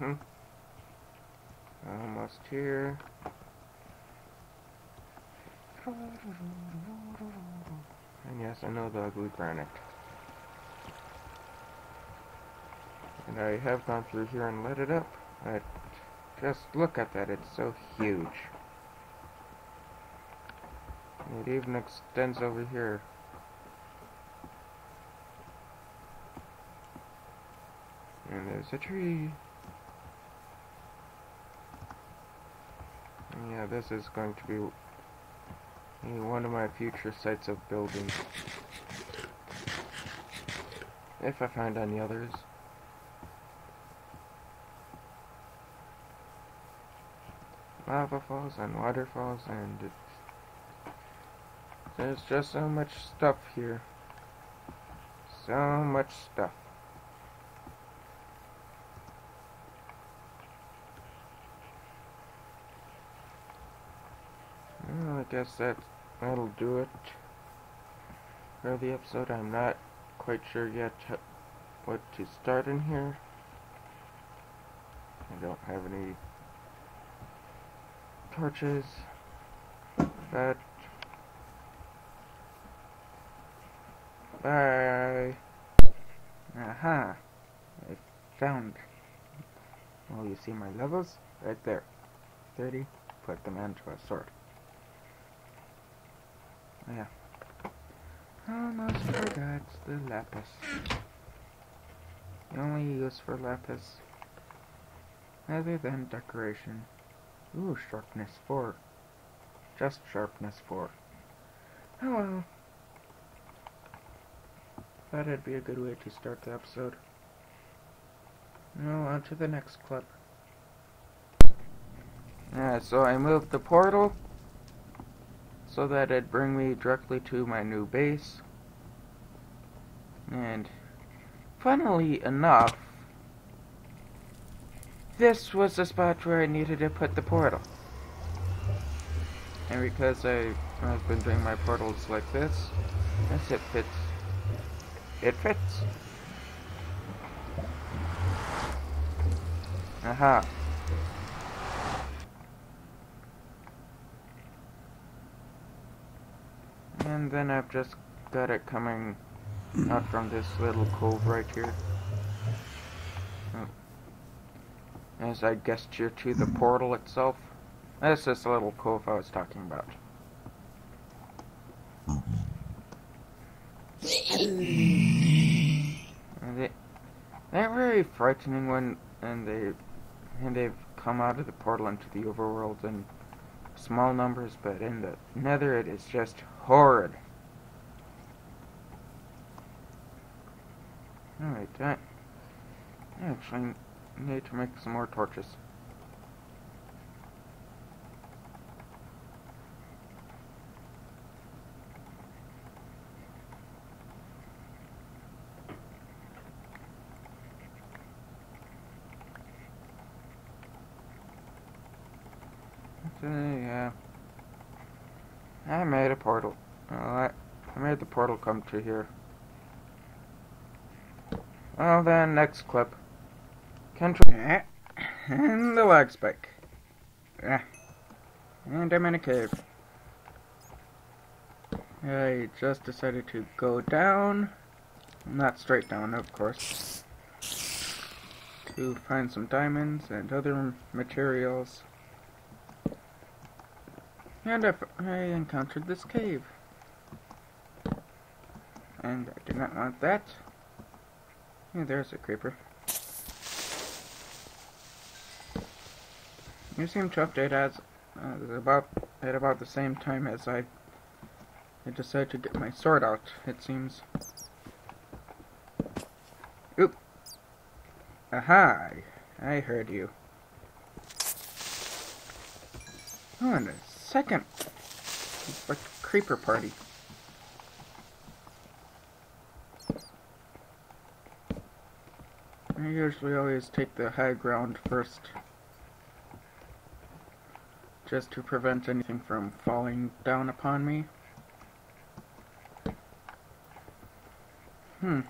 Mm-hmm. Almost here. And yes, I know the ugly granite. And I have gone through here and lit it up, but just look at that, it's so huge. It even extends over here. And there's a tree. Yeah, this is going to be one of my future sites of building. If I find any others. Lava falls and waterfalls and it's, there's just so much stuff here. So much stuff. Well, I guess that that'll do it for the episode. I'm not quite sure yet what to start in here. I don't have any torches, but bye. Aha! I found. Well, you see my levels right there. 30. Put them into a sword. Yeah. Almost forgot the lapis. The only use for lapis, other than decoration. Ooh, sharpness 4. Just sharpness 4. Oh well. That'd be a good way to start the episode. Now on to the next clip. Yeah, so I moved the portal so that it'd bring me directly to my new base. And funnily enough, this was the spot where I needed to put the portal. And because I, I've been doing my portals like this, yes, it fits. It fits. Aha. And then I've just got it coming out from this little cove right here. Oh. As I gesture to the portal itself. That's this little cove I was talking about. They, they're very frightening when and they and they've come out of the portal into the overworld in small numbers, but in the nether it is just horrid. Alright, I actually need to make some more torches. So, yeah. I made a portal. Well, I, made the portal come to here. Well then, next clip. Control and the lag spike. And I'm in a cave. I just decided to go down. Not straight down, of course. To find some diamonds and other materials. And I, I encountered this cave. And I did not want that. Yeah, there's a creeper. You seem to update as uh, about at about the same time as I, I decided to get my sword out. It seems. Oop. Aha! I heard you. Oh, second. A creeper party. I usually always take the high ground first. Just to prevent anything from falling down upon me. Hmm.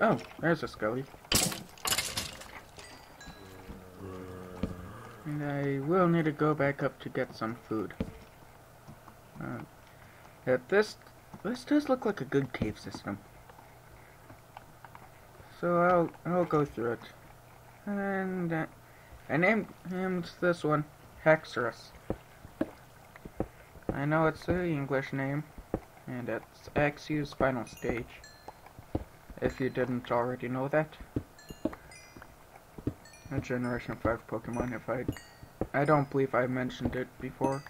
Oh, there's a skelly. I will need to go back up to get some food. Uh, yeah, this this does look like a good cave system. So I'll I'll go through it. And uh, I named named this one Haxorus. I know it's the English name, and it's Axew's final stage. If you didn't already know that. A Generation 5 Pokemon, if I... I don't believe I mentioned it before.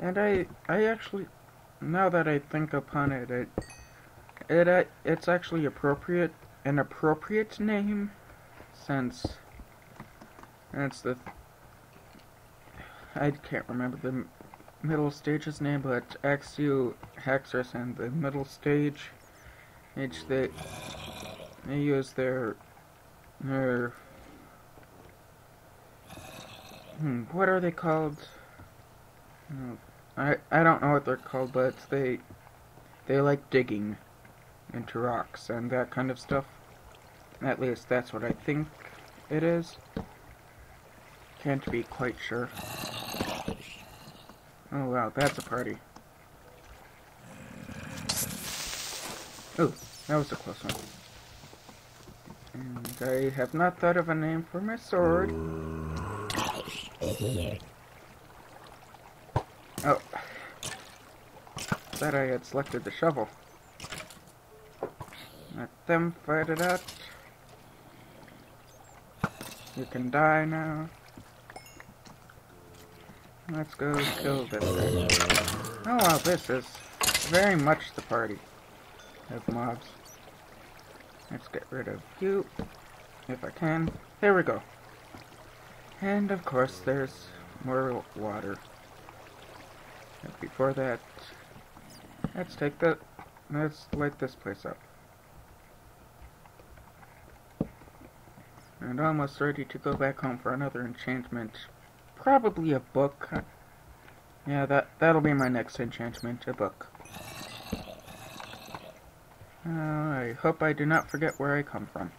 And I, I actually, now that I think upon it, it, it, uh, it's actually appropriate, an appropriate name, since that's the, I can't remember the middle stage's name, but Axew, Haxorus, and the middle stage, each they, they use their, their, hmm, what are they called? I, I don't know what they're called, but they, they like digging into rocks and that kind of stuff. At least that's what I think it is. Can't be quite sure. Oh wow, that's a party. Oh, that was a close one. And I have not thought of a name for my sword. Oh. Thought I had selected the shovel. Let them fight it out. You can die now. Let's go kill this guy. Oh wow, this is very much the party of mobs. Let's get rid of you, if I can. There we go. And of course there's more water. But before that, let's take the, let's light this place up. And almost ready to go back home for another enchantment probably a book. Yeah, that, that'll be my next enchantment, a book. Uh, I hope I do not forget where I come from.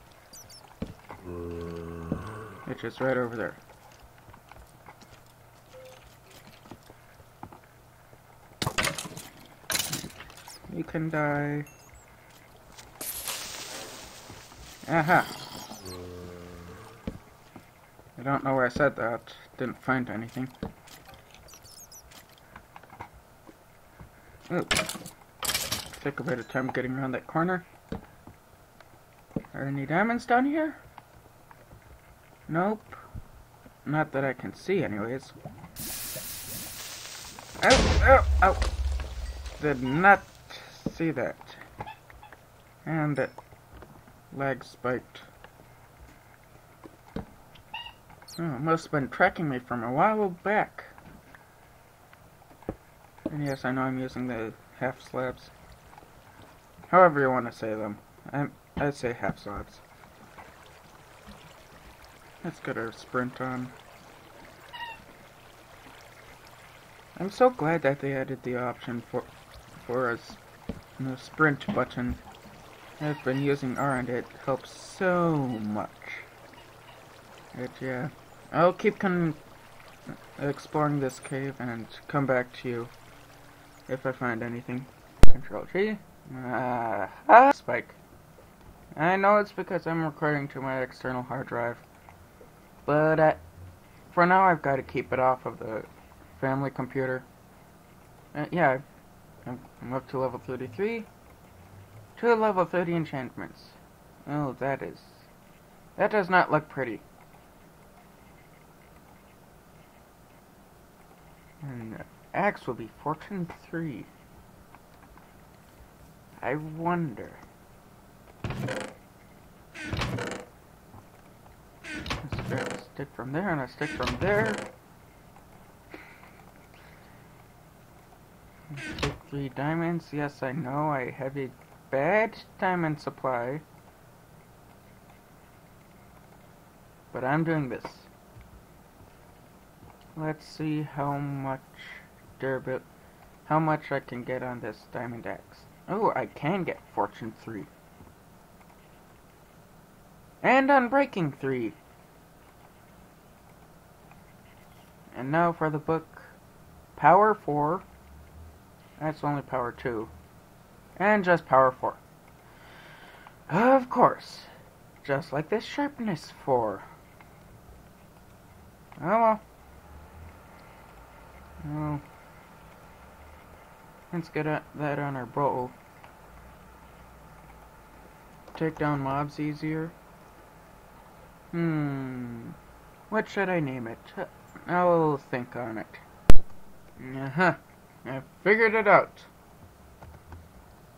Which is right over there. You can die. Aha! I don't know where I said that. Didn't find anything. Oh. Took a bit of time getting around that corner. Are any diamonds down here? Nope. Not that I can see anyways. Oh, oh, oh. Did not see that. And it lag spiked. Oh, must have been tracking me from a while back. And yes, I know I'm using the half slabs. However you want to say them. I, I say half slabs. Let's get our sprint on. I'm so glad that they added the option for for us the sprint button. I've been using R and it helps so much. It yeah. I'll keep exploring this cave and come back to you if I find anything. Control G. Uh, ah, spike. I know it's because I'm recording to my external hard drive, but for now I've got to keep it off of the family computer. Uh, yeah, I'm, I'm up to level 33. To level 30 enchantments. Oh, that is... That does not look pretty. And X will be Fortune 3. I wonder. Let's grab a stick from there and a stick from there. Take three diamonds. Yes, I know I have a bad diamond supply. But I'm doing this. Let's see how much durability, how much I can get on this diamond axe. Oh, I can get fortune 3. And Unbreaking 3. And now for the book Power 4. That's only Power 2. And just Power 4. Of course. Just like this Sharpness 4. Oh well. Well. Let's get that on our bow. Take down mobs easier. Hmm. What should I name it? I'll think on it. Uh huh. I figured it out.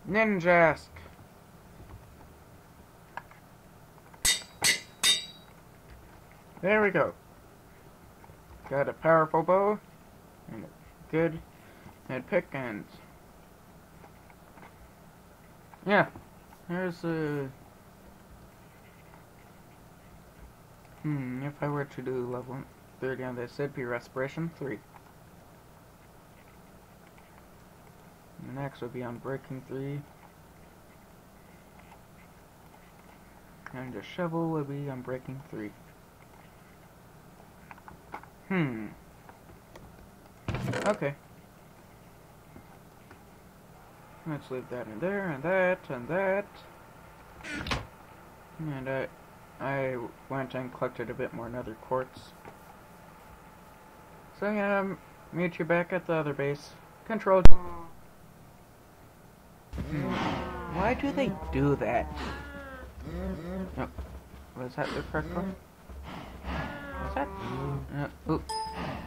Ninjask. There we go. Got a powerful bow and a good head pick and yeah, there's a hmm. If I were to do level 30 on this, it'd be respiration three. next would be Unbreaking three. And the shovel would be Unbreaking three. Hmm. Okay. Let's leave that in there, and that, and that. And I, I went and collected a bit more nether quartz. So yeah, meet you back at the other base. Control. Hmm. Why do they do that? Oh, was that the correct one? Was that? Uh, oop.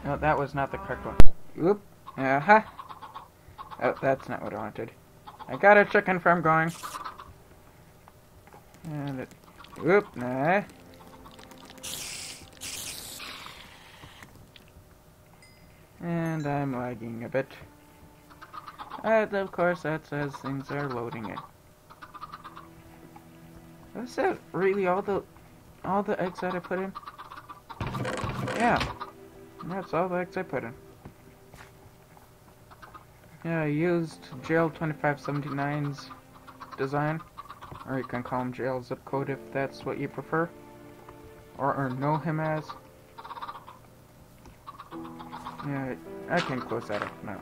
No, that was not the correct one. Oop. Uh huh. Oh, that's not what I wanted. I got a chicken farm going. And it. Oop. Nah. And I'm lagging a bit. And of course, that says things are loading in. Was that really all the all the eggs that I put in? Yeah. That's all the eggs I put in. Yeah, I used JL2579's design. Or you can call him jail zip code if that's what you prefer. Or, or know him as. Yeah, I can close that up now.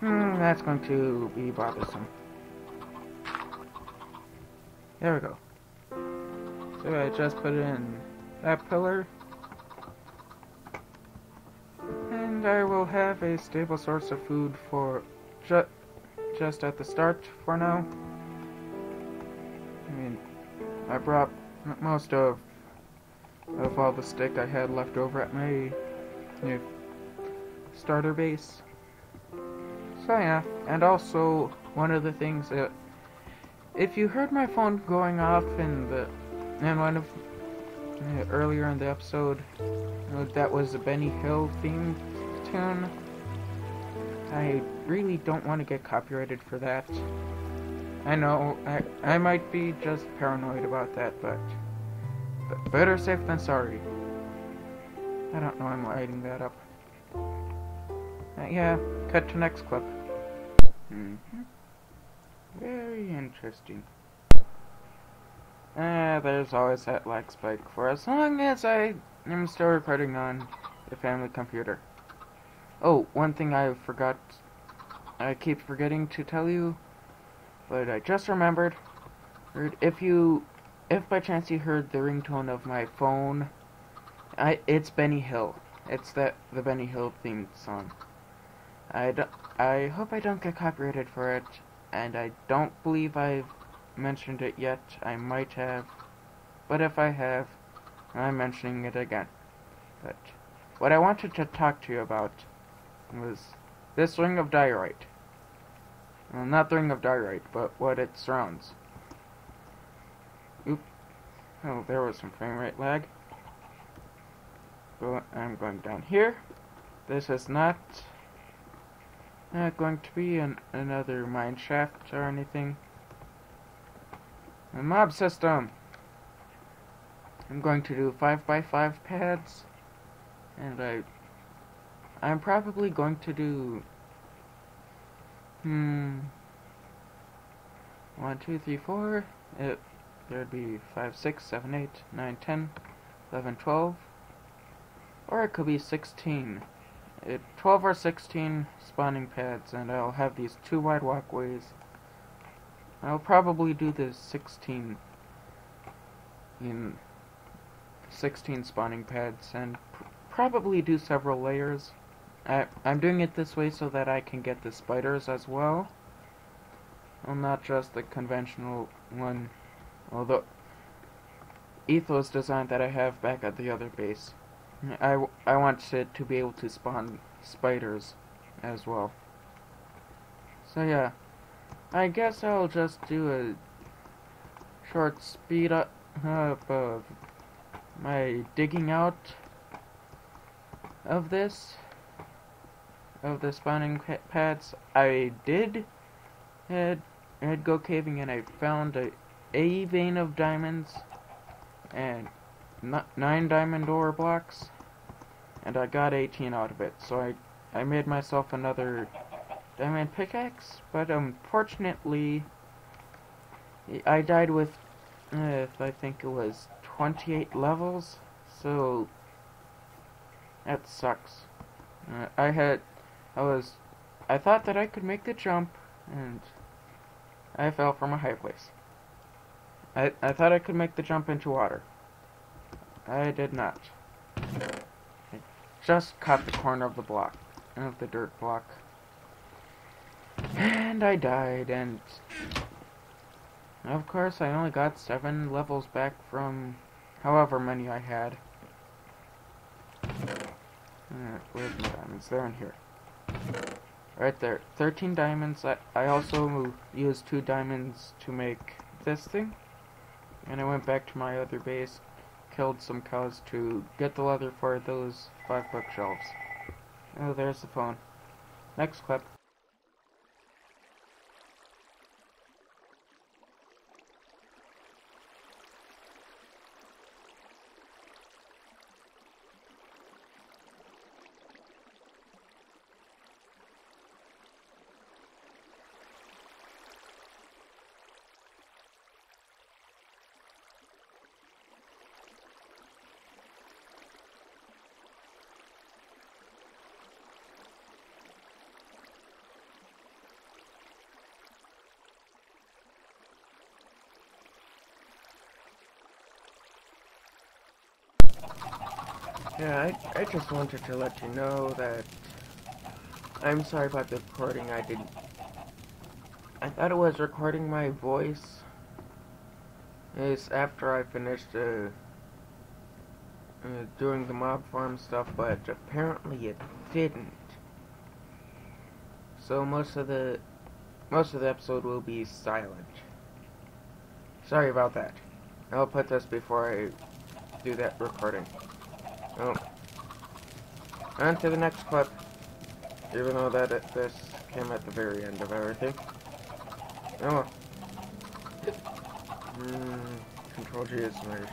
Hmm, that's going to be bothersome. There we go. So I just put in that pillar. And I will have a stable source of food for ju just at the start for now. I mean, I brought most of of all the stick I had left over at my new starter base. So yeah, and also one of the things that if you heard my phone going off in the in one of earlier in the episode, that was a Benny Hill theme I really don't want to get copyrighted for that. I know I I might be just paranoid about that, but, but better safe than sorry. I don't know I'm lighting that up. Uh, yeah, cut to next clip. Mm -hmm. Very interesting. Ah, there's always that lag spike for as long as I am still recording on the family computer. Oh, one thing I forgot, I keep forgetting to tell you, but I just remembered. If you, if by chance you heard the ringtone of my phone, I, it's Benny Hill. It's that the Benny Hill theme song. I, do, I hope I don't get copyrighted for it, and I don't believe I've mentioned it yet. I might have, but if I have, I'm mentioning it again. But what I wanted to talk to you about was this ring of diorite. Well, not the ring of diorite, but what it surrounds. Oop. Oh, there was some frame rate lag. So I'm going down here. This is not not going to be an, another mine shaft or anything. A mob system. I'm going to do 5x5 pads. And I... I'm probably going to do... Hmm... 1, 2, 3, 4. It, there'd be 5, 6, 7, 8, 9, 10, 11, 12. Or it could be 16. It, 12 or 16 spawning pads, and I'll have these two wide walkways. I'll probably do the 16 in 16 spawning pads and pr probably do several layers. I, I'm doing it this way so that I can get the spiders as well. Well, not just the conventional one, although Etho's design that I have back at the other base. I, I want it to be able to spawn spiders as well. So yeah, I guess I'll just do a short speed up of my digging out of this, of the spawning pads. I did head, head go caving and I found a, a vein of diamonds and nine diamond ore blocks and I got 18 out of it so I I made myself another diamond pickaxe but unfortunately I died with I think it was 28 levels so that sucks uh, I had I was I thought that I could make the jump and I fell from a high place I, I thought I could make the jump into water I did not. I just caught the corner of the block, of the dirt block. And I died, and of course I only got seven levels back from however many I had. Uh, where's my diamonds? They're in here. Right there. 13 diamonds. I, I also used two diamonds to make this thing. And I went back to my other base, killed some cows to get the leather for those five bookshelves. Oh, there's the phone. Next clip. Yeah, I, I just wanted to let you know that I'm sorry about the recording. I didn't. I thought it was recording my voice. It's after I finished uh, uh, doing the mob farm stuff, but apparently it didn't. So most of the most of the episode will be silent. Sorry about that. I'll put this before I do that recording. Oh. On to the next clip. Even though that it, this came at the very end of everything. Oh. Hmm. Control G is very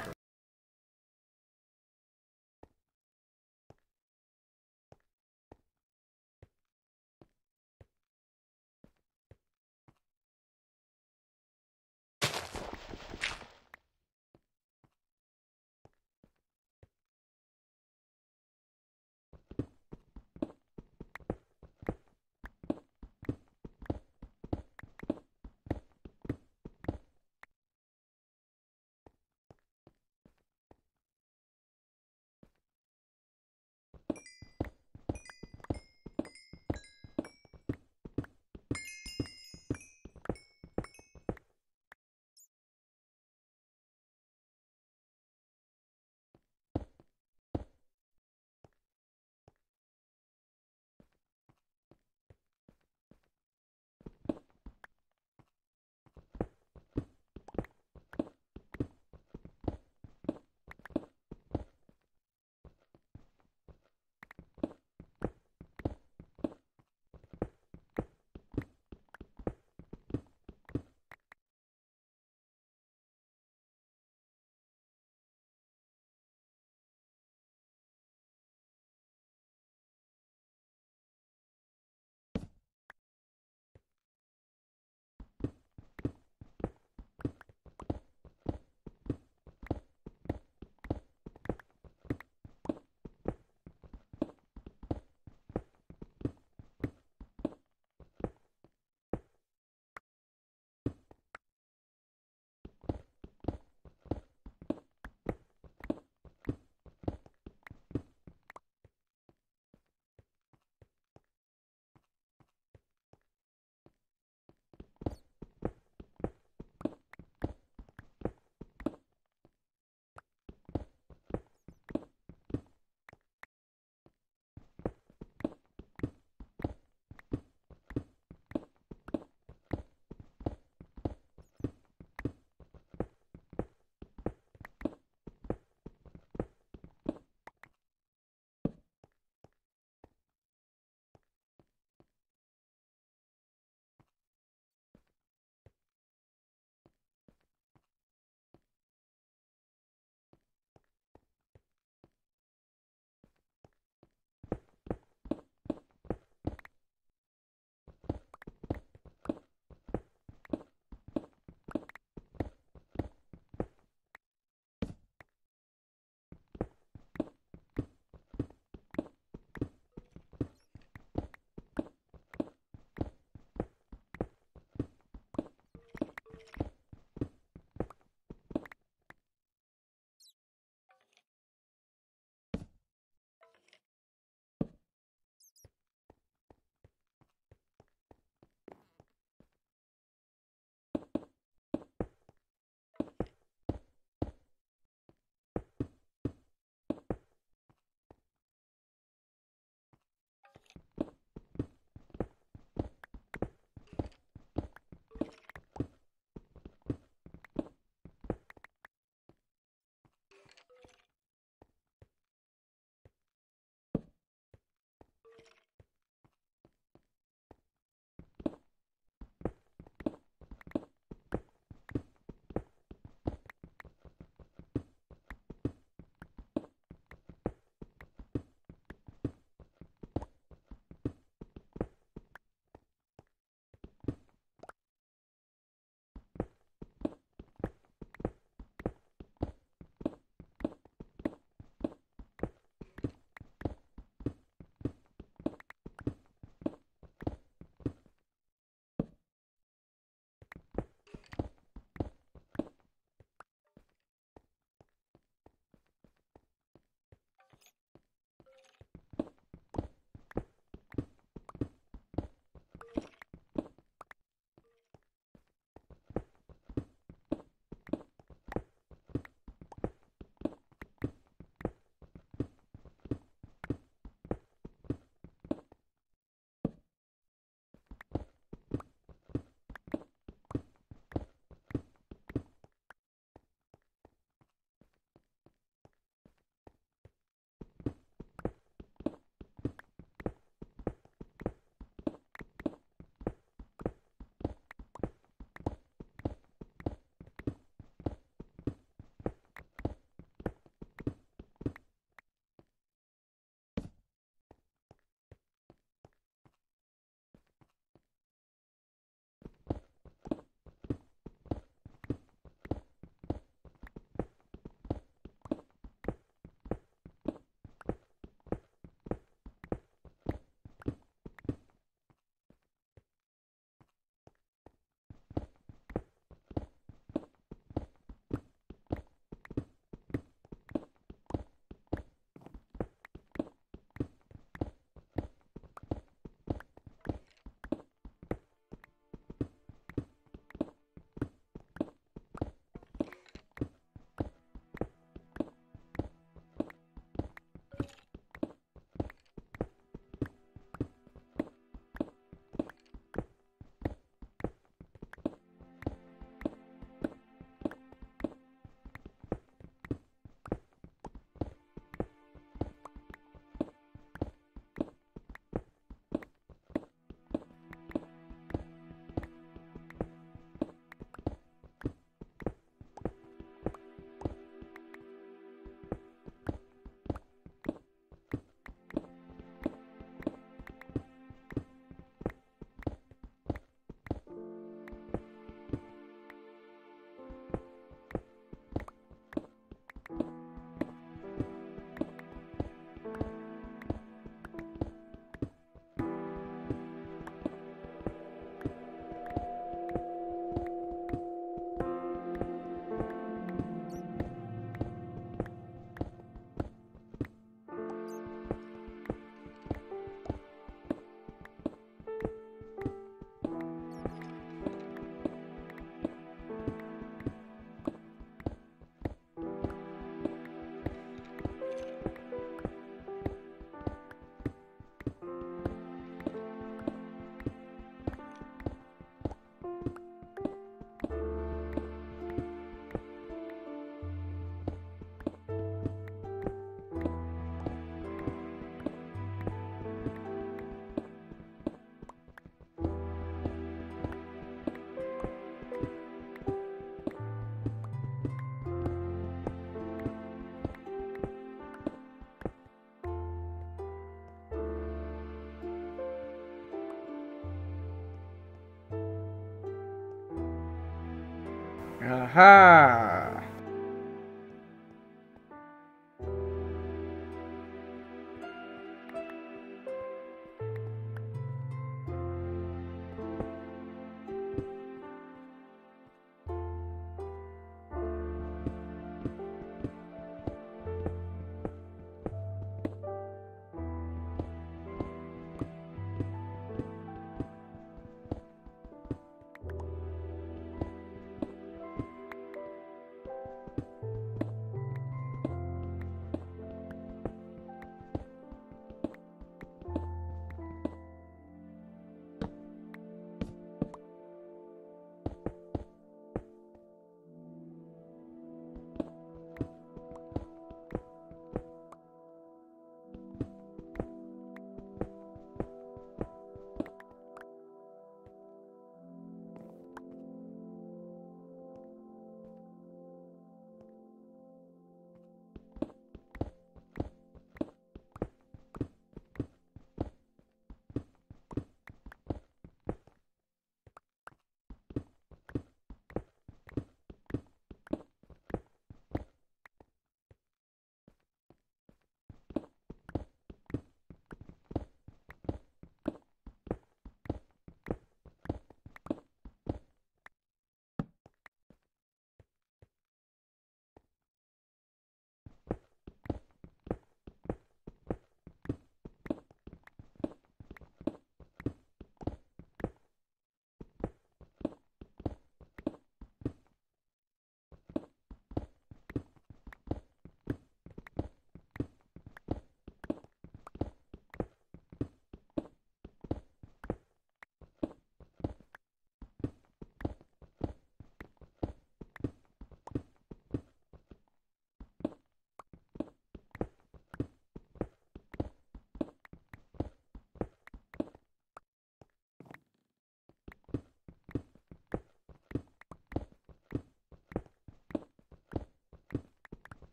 short.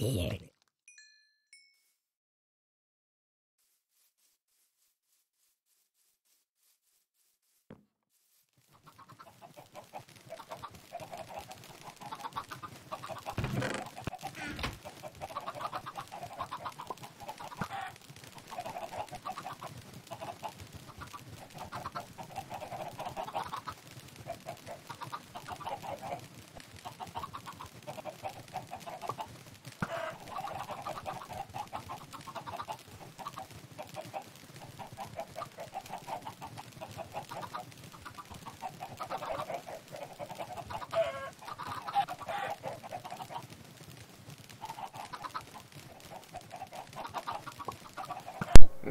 Aha!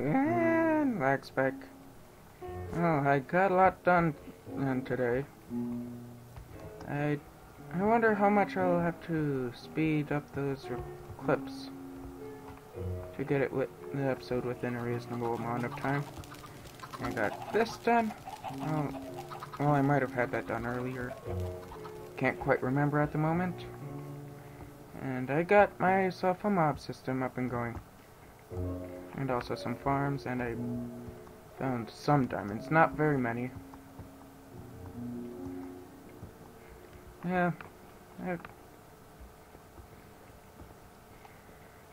And Max back. Oh, I got a lot done today. I I wonder how much I'll have to speed up those clips to get it with the episode within a reasonable amount of time. I got this done. Oh, well, I might have had that done earlier. Can't quite remember at the moment. And I got myself a mob system up and going and also some farms, and I found some diamonds, not very many. Yeah, I,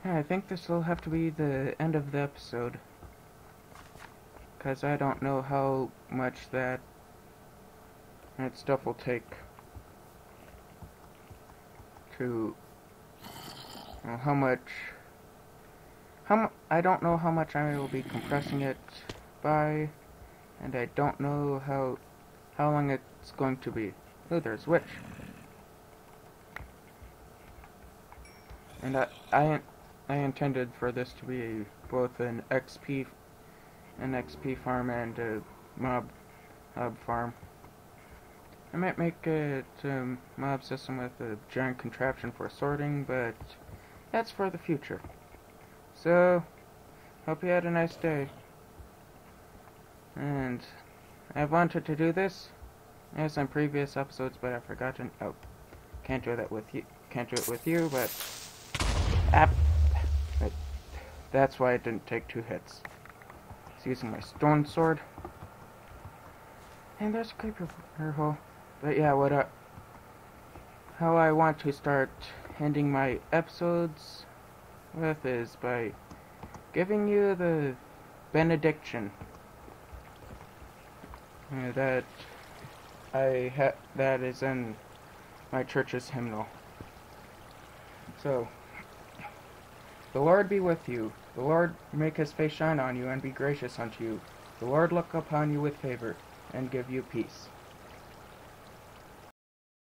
yeah, I think this will have to be the end of the episode, because I don't know how much that that stuff will take to, well, how much how I don't know how much I will be compressing it by, and I don't know how how long it's going to be. Oh, there's Witch. And I, I, I intended for this to be both an XP, an XP farm and a mob, mob farm. I might make a mob system with a giant contraption for sorting, but that's for the future. So, hope you had a nice day. And I wanted to do this as in previous episodes, but I've forgotten. Oh, can't do that with you. Can't do it with you, but, ah, that's why I didn't take two hits. It's using my stone sword. And there's a creeper hole. But yeah, what I, how I want to start ending my episodes with is by giving you the benediction uh, that I ha- that is in my church's hymnal. So, the Lord be with you. The Lord make his face shine on you and be gracious unto you. The Lord look upon you with favor and give you peace.